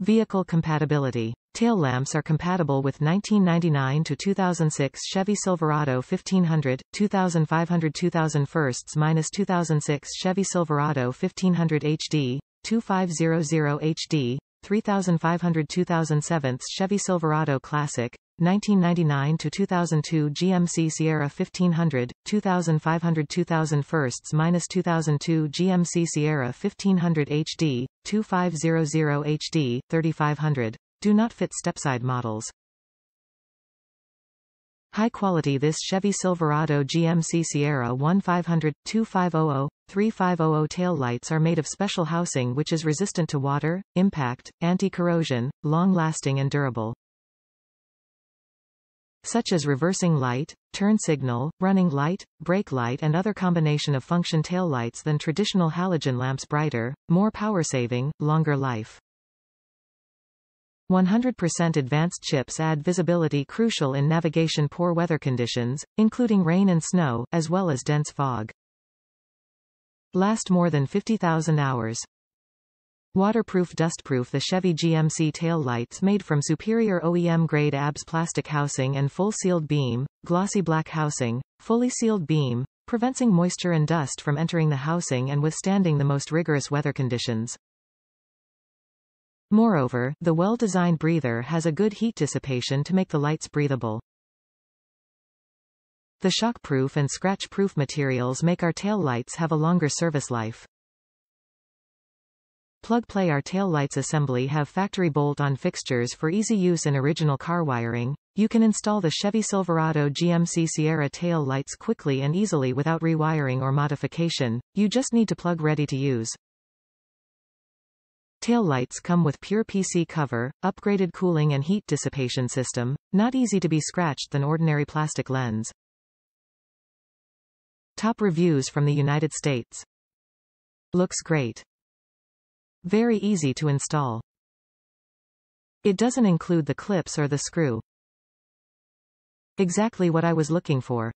Vehicle compatibility. Tail lamps are compatible with 1999 to 2006 Chevy Silverado 1500, 2500 2001 minus 2006 Chevy Silverado 1500 HD, 2500 HD, 3500 2007 Chevy Silverado Classic, 1999 to 2002 GMC Sierra 1500, 2500 2001 minus 2002 GMC Sierra 1500 HD, 2500 HD, 3500 do not fit stepside models. High quality This Chevy Silverado GMC Sierra 1500, 2500, 3500 tail lights are made of special housing which is resistant to water, impact, anti-corrosion, long-lasting and durable such as reversing light, turn signal, running light, brake light and other combination of function tail lights than traditional halogen lamps brighter, more power saving, longer life. 100% advanced chips add visibility crucial in navigation poor weather conditions, including rain and snow, as well as dense fog. Last more than 50,000 hours. Waterproof dustproof The Chevy GMC tail lights made from superior OEM-grade ABS plastic housing and full sealed beam, glossy black housing, fully sealed beam, preventing moisture and dust from entering the housing and withstanding the most rigorous weather conditions. Moreover, the well-designed breather has a good heat dissipation to make the lights breathable. The shockproof and scratch-proof materials make our tail lights have a longer service life. Plug-play Our tail lights assembly have factory bolt-on fixtures for easy use in original car wiring. You can install the Chevy Silverado GMC Sierra tail lights quickly and easily without rewiring or modification. You just need to plug ready to use. Tail lights come with pure PC cover, upgraded cooling and heat dissipation system, not easy to be scratched than ordinary plastic lens. Top reviews from the United States. Looks great. Very easy to install. It doesn't include the clips or the screw. Exactly what I was looking for.